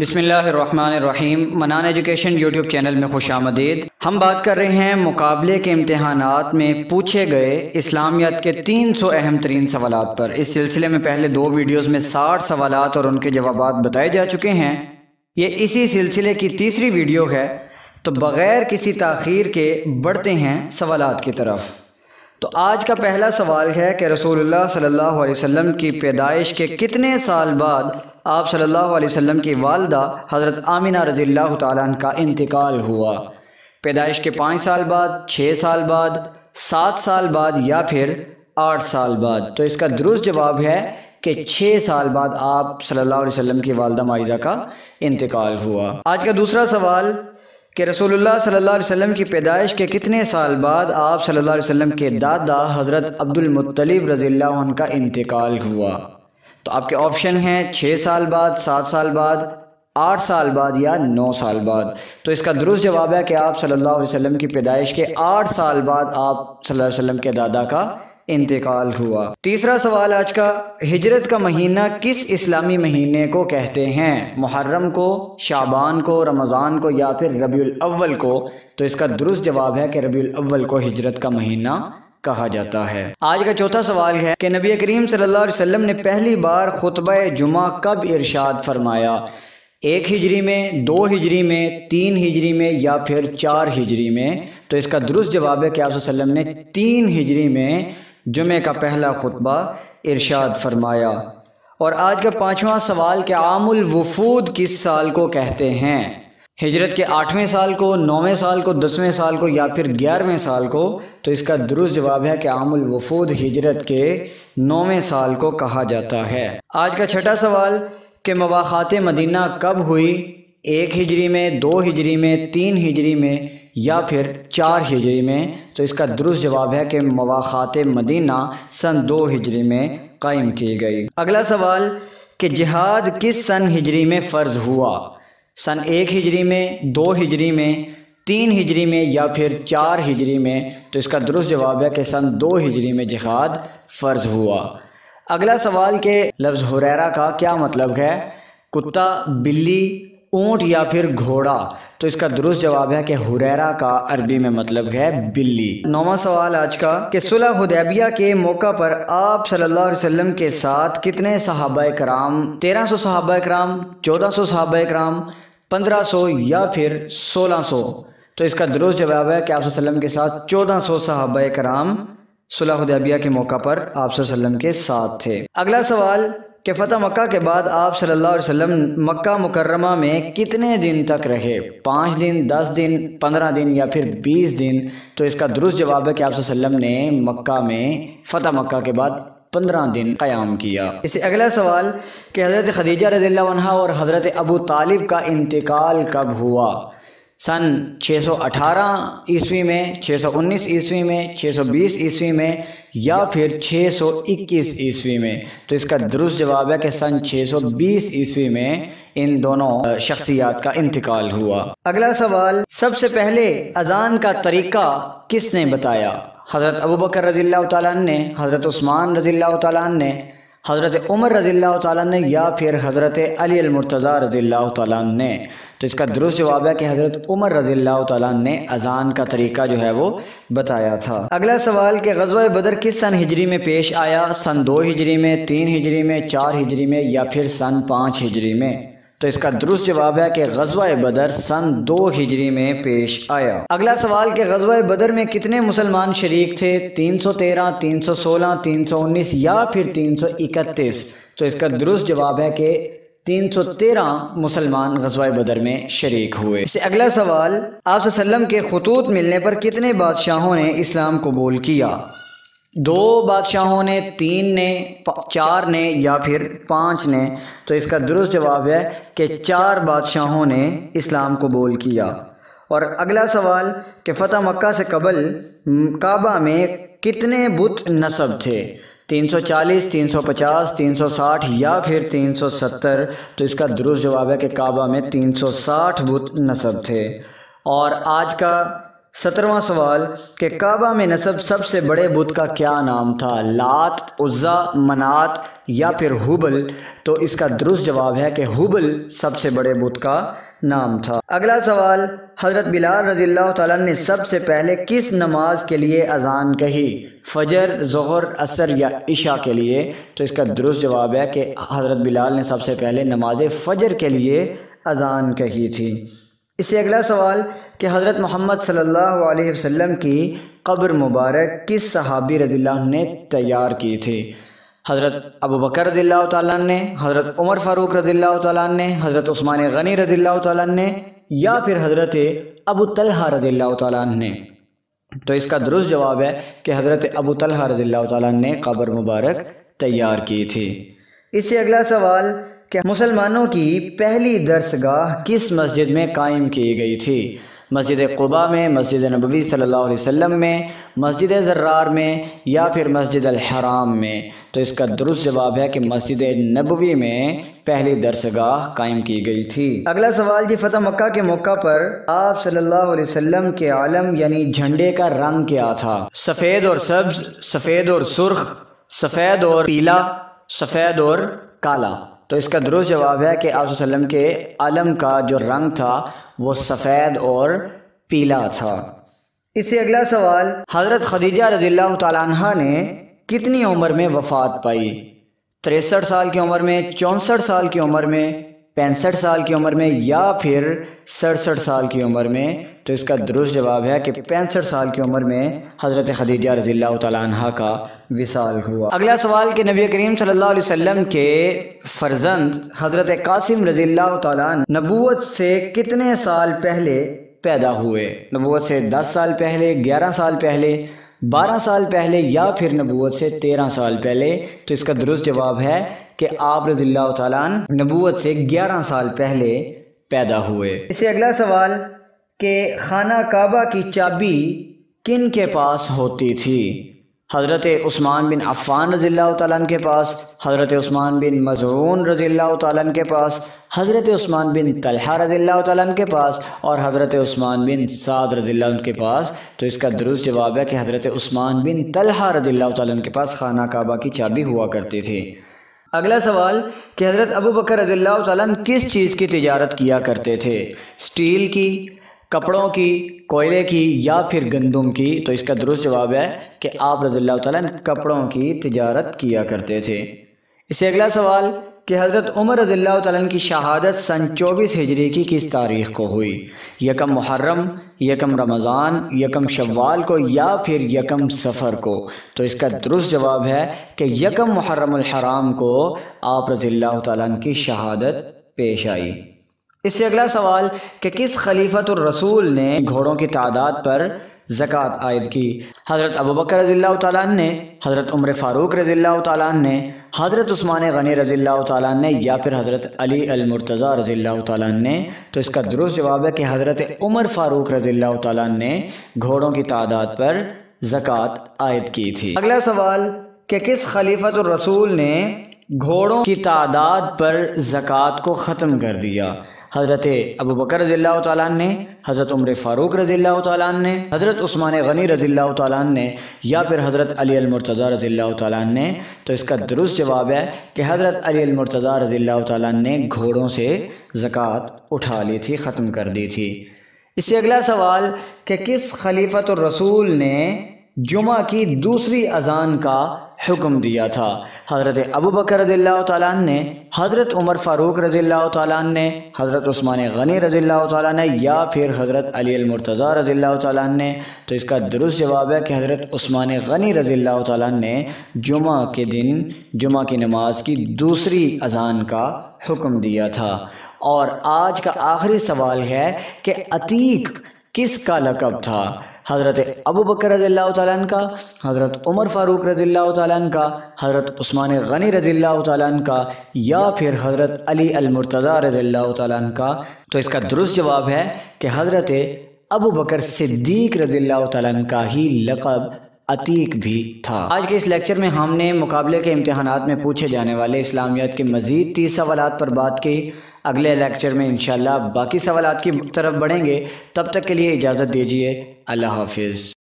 بسم اللہ الرحمن الرحیم، منان ایجوکیشن یوٹیوب چینل میں خوش آمدید۔ ہم بات کر رہے ہیں مقابلے کے امتحانات میں پوچھے گئے اسلامیات کے تین سو اہم ترین سوالات پر۔ اس سلسلے میں پہلے دو ویڈیوز میں ساٹھ سوالات اور ان کے جوابات بتائے جا چکے ہیں۔ یہ اسی سلسلے کی تیسری ویڈیو ہے۔ تو بغیر کسی تاخیر کے بڑھتے ہیں سوالات کی طرف۔ تو آج کا پہلا سوال ہے کہ رسول اللہ صلی اللہ علیہ وسلم کی پیدائش کے کتنے سال بعد آپ صلی اللہ علیہ وسلم کی والدہ حضرت آمینہ رضی اللہ تعالیٰ عنہ کا انتقال ہوا۔ پیدائش کے پانچ سال بعد، چھ سال بعد، سات سال بعد یا پھر آٹھ سال بعد۔ تو اس کا درست جواب ہے کہ چھ سال بعد آپ صلی اللہ علیہ وسلم کی والدہ معیزہ کا انتقال ہوا۔ آج کا دوسرا سوال، کہ رسول اللہ صلی اللہ علیہ وسلم کی پیدائش کے کتنے سال بعد آپ صلی اللہ علیہ وسلم کے دادا حضرت عبد المطلب رضی اللہ عنہ کا انتقال ہوا۔ تو آپ کے آپشن ہیں چھ سال بعد، سات سال بعد، آٹھ سال بعد یا نو سال بعد۔ تو اس کا درست جواب ہے کہ آپ صلی اللہ علیہ وسلم کی پیدائش کے آٹھ سال بعد آپ صلی اللہ علیہ وسلم کے دادا کا انتقال ہوا۔ تیسرا سوال آج کا، ہجرت کا مہینہ کس اسلامی مہینے کو کہتے ہیں؟ محرم کو شابان کو، رمضان کو یا پھر ربیع الاول کو؟ تو اس کا درست جواب ہے کہ ربیع الاول کو ہجرت کا مہینہ کہا جاتا ہے۔ آج کا چوتھا سوال ہے کہ نبی کریم صلی اللہ علیہ وسلم نے پہلی بار خطبہ جمعہ کب ارشاد فرمایا؟ ایک ہجری میں، دو ہجری میں، تین ہجری میں یا پھر چار ہجری میں؟ تو اس کا درست جواب ہے کہ آپ صلی اللہ علیہ وسلم نے تین ہجری میں جمعہ کا پہلا خطبہ ارشاد فرمایا۔ اور آج کا پانچواں سوال کہ عام الوفود کس سال کو کہتے ہیں؟ ہجرت کے آٹھویں سال کو، نویں سال کو، دسویں سال کو یا پھر گیارہویں سال کو تو اس کا درست جواب ہے کہ عام الوفود ہجرت کے نویں سال کو کہا جاتا ہے۔ آج کا چھٹا سوال، کہ مواخات مدینہ کب ہوئی؟ ایک ہجری میں، دو ہجری میں، تین ہجری میں یا پھر چار ہجری میں؟ تو اس کا درست جواب ہے کہ مواخات مدینہ سن دو ہجری میں قائم کی گئی۔ اگلا سوال، کہ جہاد کس سن ہجری میں فرض ہوا؟ سن ایک ہجری میں، دو ہجری میں، تین ہجری میں یا پھر چار ہجری میں۔ تو اس کا درست جواب ہے کہ سن دو ہجری میں جہاد فرض ہوا۔ اگلا سوال کہ لفظ حریرہ کا کیا مطلب ہے؟ کتا، بلی، اونٹ یا پھر گھوڑا؟ تو اس کا درست جواب ہے کہ حریرہ کا عربی میں مطلب ہے بلی۔ نواں سوال آج کا کہ صلح حدیبیہ کے موقع پر آپ صلی اللہ علیہ وسلم کے ساتھ کتنے صحابہ کرام تیرہ سو صحابہ کرام چودہ سو صحابہ کرام پندرہ سو یا پھر سولہ سو۔ تو اس کا درست جواب ہے کہ آپ صلی اللہ علیہ وسلم کے ساتھ چودہ سو صحابہ کرام صلح حدیبیہ کے موقع پر آپ صلی اللہ علیہ وسلم کے ساتھ تھے۔ اگلا سوال، کہ فتح مکہ کے بعد آپ صلی اللہ علیہ وسلم مکہ مکرمہ میں کتنے دن تک رہے؟ پانچ دن، دس دن، پندرہ دن یا پھر بیس دن؟ تو اس کا درست جواب ہے کہ آپ صلی اللہ علیہ وسلم نے مکہ میں فتح مکہ کے بعد پندرہ دن قیام کیا۔ اس سے اگلا سوال کہ حضرت خدیجہ رضی اللہ عنہ اور حضرت ابو طالب کا انتقال کب ہوا؟ سن چھ سو اٹھارہ عیسوی میں، چھ سو انیس عیسوی میں، چھ سو بیس عیسوی میں یا پھر چھ سو اکیس عیسوی میں؟ تو اس کا درست جواب ہے کہ سن چھ سو بیس عیسوی میں ان دونوں شخصیات کا انتقال ہوا۔ اگلا سوال، سب سے پہلے اذان کا طریقہ کس نے بتایا؟ حضرت ابو بکر رضی اللہ تعالیٰ نے، حضرت عثمان رضی اللہ تعالیٰ نے، حضرت عمر رضی اللہ تعالیٰ نے یا پھر حضرت علی المرتضیٰ رضی اللہ تعالیٰ نے۔ تو اس کا درست جواب ہے کہ حضرت عمر رضی اللہ تعالیٰ نے اذان کا طریقہ جو ہے وہ بتایا تھا۔ اگلا سوال کہ غزوہ بدر کس سن ہجری میں پیش آیا؟ سن دو ہجری میں، تین ہجری میں، چار ہجری میں یا پھر سن پانچ ہجری میں؟ تو اس کا درست جواب ہے کہ غزوہ بدر سن دو ہجری میں پیش آیا۔ اگلا سوال کہ غزوہ بدر میں کتنے مسلمان شریک تھے؟ تین سو تیرہ، تین سو سولہ، تین سو انیس یا پھر تین سو اکتیس؟ تو اس کا درست جواب ہے کہ تین سو تیرہ مسلمان غزوہ بدر میں شریک ہوئے۔ اس سے اگلا سوال، آپ وسلم کے خطوط ملنے پر کتنے بادشاہوں نے اسلام قبول کیا؟ دو بادشاہوں نے، تین نے، چار نے یا پھر پانچ نے۔ تو اس کا درست جواب ہے کہ چار بادشاہوں نے اسلام قبول کیا۔ اور اگلا سوال، کہ فتح مکہ سے قبل کعبہ میں کتنے بت نصب تھے؟ تین سو چالیس، تین سو پچاس، تین سو ساٹھ یا پھر تین سو ستر؟ تو اس کا درست جواب ہے کہ کعبہ میں تین سو ساٹھ بت نصب تھے۔ اور آج کا سترواں سوال کہ کعبہ میں نصب سب سے بڑے بت کا کیا نام تھا؟ لات، عزا، منات یا پھر حبل؟ تو اس کا درست جواب ہے کہ حبل سب سے بڑے بت کا نام تھا۔ اگلا سوال، حضرت بلال رضی اللہ تعالیٰ نے سب سے پہلے کس نماز کے لیے اذان کہی؟ فجر، ظہر اثر یا عشاء کے لیے؟ تو اس کا درست جواب ہے کہ حضرت بلال نے سب سے پہلے نماز فجر کے لیے اذان کہی تھی۔ اس سے اگلا سوال کہ حضرت محمد صلی اللہ علیہ وسلم کی قبر مبارک کس صحابی رضی اللہ عنہ نے تیار کی تھی؟ حضرت ابو بکر رضی اللہ تعالیٰ نے حضرت عمر فاروق رضی اللہ تعالیٰ نے حضرت عثمان غنی رضی اللہ تعالیٰ نے یا پھر حضرت ابو طلحہ رضی اللہ تعالیٰ نے تو اس کا درست جواب ہے کہ حضرت ابو طلحہ رضی اللہ تعالیٰ نے قبر مبارک تیار کی تھی۔ اس سے اگلا سوال کہ مسلمانوں کی پہلی درسگاہ کس مسجد میں قائم کی گئی تھی؟ مسجد قبا میں، مسجد نبوی صلی اللہ علیہ وسلم میں، مسجد ذرار میں یا پھر مسجد الحرام میں؟ تو اس کا درست جواب ہے کہ مسجد نبوی میں پہلی درسگاہ قائم کی گئی تھی۔ اگلا سوال جی فتح مکہ کے موقع پر آپ صلی اللہ علیہ وسلم کے عالم یعنی جھنڈے کا رنگ کیا تھا؟ سفید اور سبز، سفید اور سرخ، سفید اور پیلا، سفید اور کالا۔ تو اس کا درست جواب ہے کہ آپ وسلم کے علم کا جو رنگ تھا وہ سفید اور پیلا تھا۔ اس سے اگلا سوال حضرت خدیجہ رضی اللہ تعالیٰ عنہ نے کتنی عمر میں وفات پائی؟ تریسٹھ سال کی عمر میں چونسٹھ سال کی عمر میں پینسٹھ سال کی عمر میں یا پھر سڑسٹھ سال کی عمر میں؟ تو اس کا درست جواب ہے کہ پینسٹھ سال کی عمر میں حضرت خدیجہ رضی اللہ تعالیٰ عنہ کا وصال ہوا۔ اگلا سوال کہ نبی کریم صلی اللہ علیہ وسلم کے فرزند حضرت قاسم رضی اللہ تعالیٰ نبوت سے کتنے سال پہلے پیدا ہوئے؟ نبوت سے دس سال پہلے، گیارہ سال پہلے، بارہ سال پہلے یا پھر نبوت سے تیرہ سال پہلے؟ تو اس کا درست جواب ہے کہ آپ رضی اللہ تعالیٰ نبوت سے گیارہ سال پہلے پیدا ہوئے۔ اس سے اگلا سوال کہ خانہ کعبہ کی چابی کن کے پاس ہوتی تھی؟ حضرت عثمان بن عفان رضی اللہ تعالیٰ کے پاس، حضرت عثمان بن مضعون رضی اللہ تعالیٰ کے پاس، حضرت عثمان بن طلحہ رضی اللہ تعالیٰ کے پاس اور حضرت عثمان بن سعد رضی اللہ کے پاس۔ تو اس کا درست جواب ہے کہ حضرت عثمان بن طلحہ رضی اللہ تعالیٰ کے پاس خانہ کعبہ کی چابی ہوا کرتی تھی۔ اگلا سوال، کہ حضرت ابو بکر رضی اللہ تعالیٰ کس چیز کی تجارت کیا کرتے تھے؟ سٹیل کی کپڑوں کی، کوئلے کی یا پھر گندم کی، تو اس کا درست جواب ہے کہ آپ رضی اللہ تعالیٰ کپڑوں کی تجارت کیا کرتے تھے۔ اس سے اگلا سوال، کہ حضرت عمر رضی اللہ تعالیٰ کی شہادت سن چوبیس ہجری کی کس تاریخ کو ہوئی؟ یکم محرم، یکم رمضان، یکم شوال کو یا پھر یکم سفر کو؟ تو اس کا درست جواب ہے کہ یکم محرم الحرام کو آپ رضی اللہ تعالیٰ کی شہادت پیش آئی۔ اس سے اگلا سوال کہ کس خلیفت الرسول نے گھوڑوں کی تعداد پر زکوٰۃ عائد کی؟ حضرت ابو بکر رضی اللہ تعالیٰ نے، حضرت عمر فاروق رضی اللہ تعالیٰ نے، حضرت عثمان غنی رضی اللہ تعالیٰ نے یا پھر حضرت علی المرتضی رضی اللہ تعالیٰ نے؟ تو اس کا درست جواب ہے کہ حضرت عمر فاروق رضی اللہ تعالیٰ نے گھوڑوں کی تعداد پر زکوٰۃ عائد کی تھی۔ اگلا سوال کہ کس خلیفت الرسول نے گھوڑوں کی تعداد پر زکوٰۃ کو ختم کر دیا؟ حضرت ابو بکر رضی اللہ تعالیٰ نے، حضرت عمر فاروق رضی اللہ تعالیٰ نے، حضرت عثمان غنی رضی اللہ تعالیٰ نے، یا پھر حضرت علی المرتضی رضی اللہ تعالیٰ نے۔ تو اس کا درست جواب ہے کہ حضرت علی المرتضی رضی اللہ تعالیٰ نے گھوڑوں سے زکوٰۃ اٹھا لی تھی، ختم کر دی تھی۔ اس سے اگلا سوال کہ کس خلیفت الرسول نے جمعہ کی دوسری اذان کا حکم دیا تھا۔ حضرت ابو بکر رضی اللہ تعالیٰ نے، حضرت عمر فاروق رضی اللہ تعالیٰ نے، حضرت عثمان غنی رضی اللہ تعالیٰ نے یا پھر حضرت علی المرتضی رضی اللہ تعالیٰ نے۔ تو اس کا درست جواب ہے کہ حضرت عثمان غنی رضی اللہ تعالیٰ نے جمعہ کے دن، جمعہ کی نماز کی دوسری اذان کا حکم دیا تھا۔ اور آج کا آخری سوال ہے کہ عتیق کس کا لقب تھا؟ حضرت ابو بکر رضی اللہ تعالیٰ عنہ کا، حضرت عمر فاروق رضی اللہ تعالیٰ عنہ کا، حضرت عثمان غنی رضی اللہ تعالیٰ عنہ کا، یا پھر حضرت علی المرتضی رضی اللہ تعالیٰ عنہ کا۔ تو اس کا درست جواب ہے کہ حضرت ابو بکر صدیق رضی اللہ تعالیٰ عنہ کا ہی لقب عتیق بھی تھا۔ آج کے اس لیکچر میں ہم نے مقابلے کے امتحانات میں پوچھے جانے والے اسلامیات کے مزید تیس سوالات پر بات کی۔ اگلے لیکچر میں انشاءاللہ باقی سوالات کی طرف بڑھیں گے۔ تب تک کے لیے اجازت دیجیے اللہ حافظ۔